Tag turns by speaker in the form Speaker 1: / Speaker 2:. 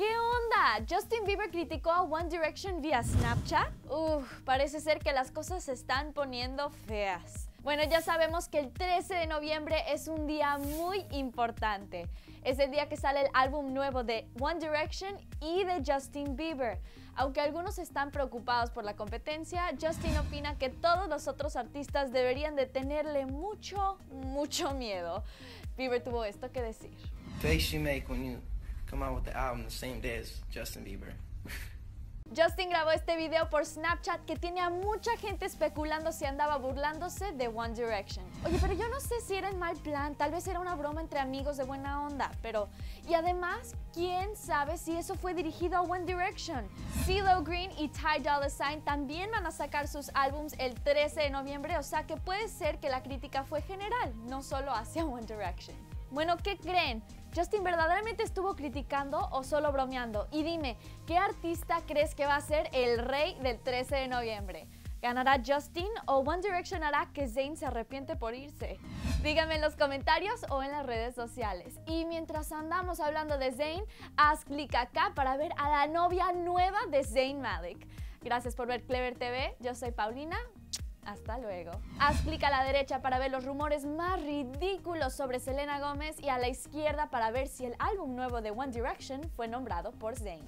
Speaker 1: ¿Qué onda? ¿Justin Bieber criticó a One Direction vía Snapchat? Uf, parece ser que las cosas se están poniendo feas. Bueno, ya sabemos que el 13 de noviembre es un día muy importante. Es el día que sale el álbum nuevo de One Direction y de Justin Bieber. Aunque algunos están preocupados por la competencia, Justin opina que todos los otros artistas deberían de tenerle mucho, mucho miedo. Bieber tuvo esto que decir.
Speaker 2: Come out with the album the same day as Justin Bieber.
Speaker 1: Justin grabó este video por Snapchat que tiene a mucha gente especulando si andaba burlándose de One Direction. Oye, pero yo no sé si era en mal plan, tal vez era una broma entre amigos de buena onda, pero... Y además, ¿quién sabe si eso fue dirigido a One Direction? CeeLo Green y Ty Dolla $ign también van a sacar sus álbums el 13 de noviembre, o sea que puede ser que la crítica fue general, no solo hacia One Direction. Bueno, ¿qué creen? ¿Justin verdaderamente estuvo criticando o solo bromeando? Y dime, ¿qué artista crees que va a ser el rey del 13 de noviembre? ¿Ganará Justin o One Direction hará que Zayn se arrepiente por irse? Díganme en los comentarios o en las redes sociales. Y mientras andamos hablando de Zayn, haz clic acá para ver a la novia nueva de Zayn Malik. Gracias por ver Clever TV, yo soy Paulina, hasta luego. Haz clic a la derecha para ver los rumores más ridículos sobre Selena Gómez y a la izquierda para ver si el álbum nuevo de One Direction fue nombrado por Zayn.